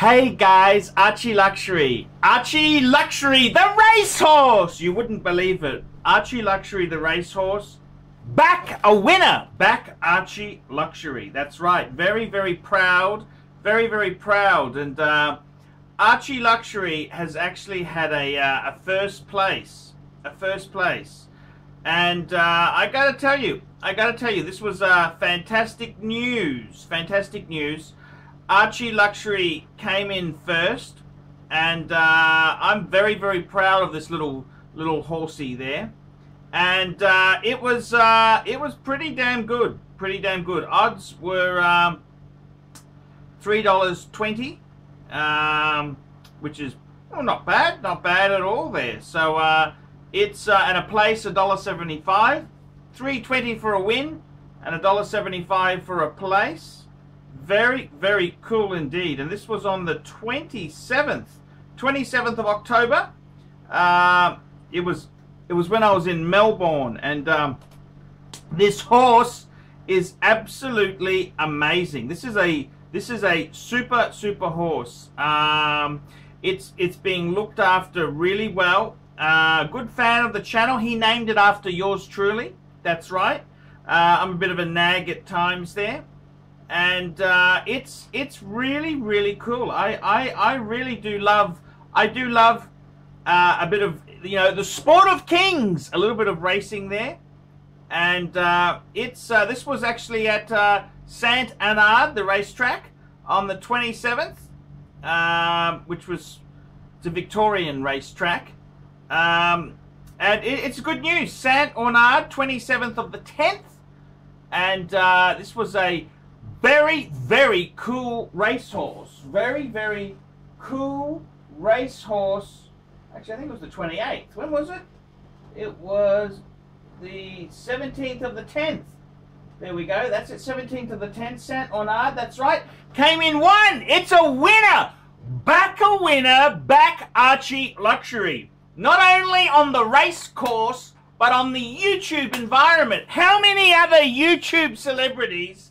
Hey guys, Archie Luxury. Archie Luxury, the racehorse! You wouldn't believe it. Archie Luxury, the racehorse. Back a winner! Back Archie Luxury. That's right. Very, very proud. Very, very proud. And uh, Archie Luxury has actually had a, uh, a first place. A first place. And uh, I gotta tell you, I gotta tell you, this was uh, fantastic news. Fantastic news. Archie Luxury came in first, and uh, I'm very, very proud of this little little horsey there. And uh, it was uh, it was pretty damn good, pretty damn good. Odds were um, three dollars twenty, um, which is well, not bad, not bad at all there. So uh, it's uh, and a place a dollar seventy five, three twenty for a win, and a dollar seventy five for a place very, very cool indeed. And this was on the 27th, 27th of October. Uh, it was it was when I was in Melbourne, and um, this horse is absolutely amazing. This is a this is a super super horse. Um, it's it's being looked after really well. Uh, good fan of the channel. He named it after yours truly. That's right. Uh, I'm a bit of a nag at times there and uh, it's it's really really cool. I, I I really do love I do love uh, a bit of you know the sport of kings, a little bit of racing there, and uh, it's uh, this was actually at uh, Saint Arnaud, the racetrack, on the 27th, um, which was the Victorian racetrack. Um, and it, it's good news. Saint Arnaud, 27th of the 10th, and uh, this was a very, very cool racehorse. Very, very cool racehorse. Actually, I think it was the 28th. When was it? It was the 17th of the 10th. There we go. That's it. 17th of the 10th. Saint Arnaud. That's right. Came in one. It's a winner. Back a winner. Back Archie Luxury. Not only on the race course, but on the YouTube environment. How many other YouTube celebrities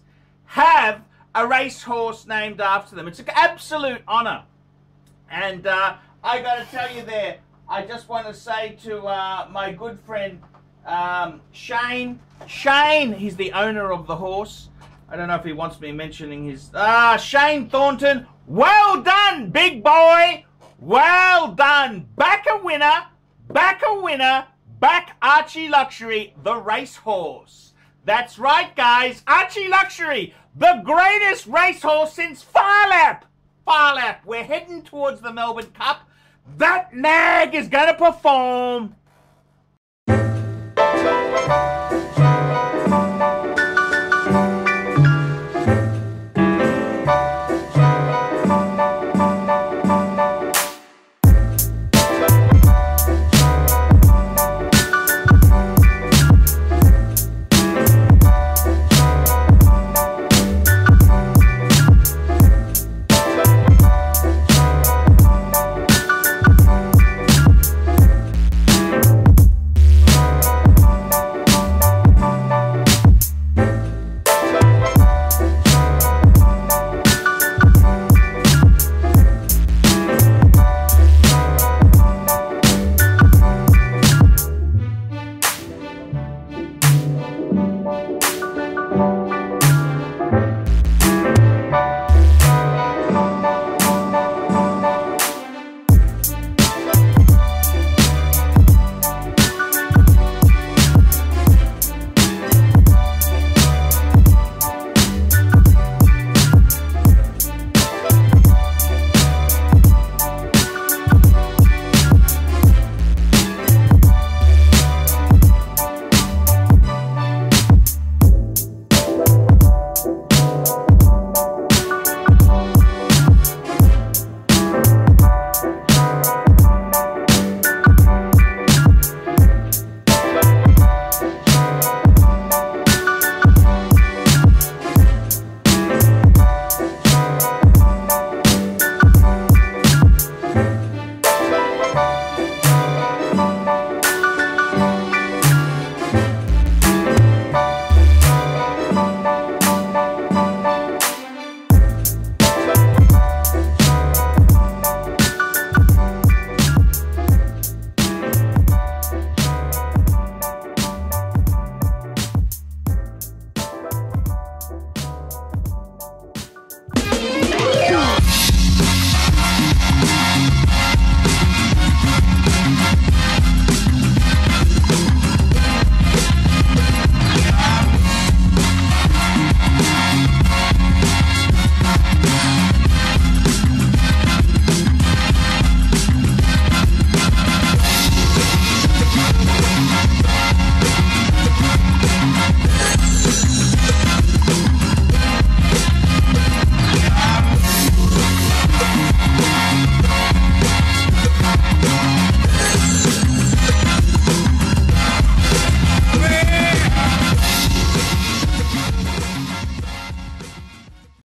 have a racehorse named after them. It's an absolute honour. And uh, I got to tell you there, I just want to say to uh, my good friend um, Shane, Shane, he's the owner of the horse. I don't know if he wants me mentioning his. Ah, Shane Thornton, well done, big boy. Well done. Back a winner, back a winner, back Archie Luxury, the racehorse. That's right, guys. Archie Luxury, the greatest racehorse since Phar Lap. Farlap, we're heading towards the Melbourne Cup. That nag is going to perform.